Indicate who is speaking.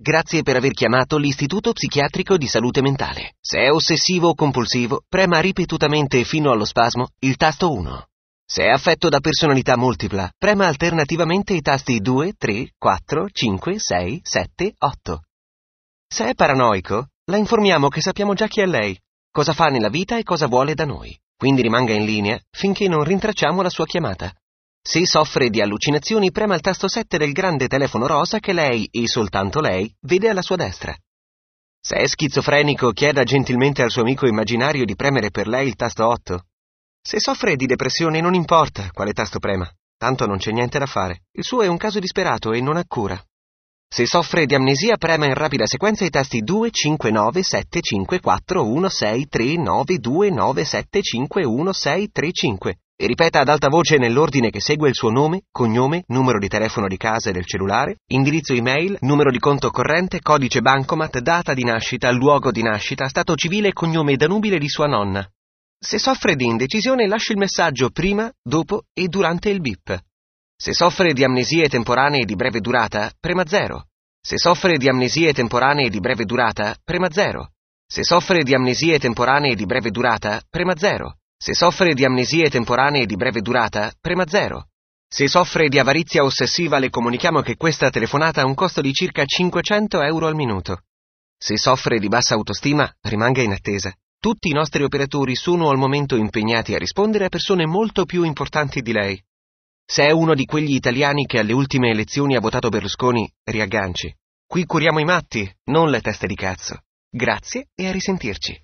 Speaker 1: Grazie per aver chiamato l'Istituto Psichiatrico di Salute Mentale. Se è ossessivo o compulsivo, prema ripetutamente fino allo spasmo il tasto 1. Se è affetto da personalità multipla, prema alternativamente i tasti 2, 3, 4, 5, 6, 7, 8. Se è paranoico, la informiamo che sappiamo già chi è lei, cosa fa nella vita e cosa vuole da noi. Quindi rimanga in linea finché non rintracciamo la sua chiamata. Se soffre di allucinazioni, prema il tasto 7 del grande telefono rosa che lei, e soltanto lei, vede alla sua destra. Se è schizofrenico, chieda gentilmente al suo amico immaginario di premere per lei il tasto 8. Se soffre di depressione non importa quale tasto prema, tanto non c'è niente da fare. Il suo è un caso disperato e non ha cura. Se soffre di amnesia prema in rapida sequenza i tasti 2, 5, 9, 7, 5, 4, 1, 6, 3, 9, 2, 9, 7, 5, 1, 6, 3, 5 e ripeta ad alta voce nell'ordine che segue il suo nome, cognome, numero di telefono di casa e del cellulare, indirizzo email, numero di conto corrente, codice bancomat, data di nascita, luogo di nascita, stato civile e cognome danubile di sua nonna. Se soffre di indecisione lasci il messaggio prima, dopo e durante il bip. Se soffre di amnesie temporanee di breve durata, prema 0. Se soffre di amnesie temporanee di breve durata, prema 0. Se soffre di amnesie temporanee di breve durata, prema 0. Se soffre di amnesie temporanee di breve durata, prema 0. Se soffre di avarizia ossessiva le comunichiamo che questa telefonata ha un costo di circa 500 euro al minuto. Se soffre di bassa autostima, rimanga in attesa. Tutti i nostri operatori sono al momento impegnati a rispondere a persone molto più importanti di lei. Se è uno di quegli italiani che alle ultime elezioni ha votato Berlusconi, riagganci. Qui curiamo i matti, non le teste di cazzo. Grazie e a risentirci.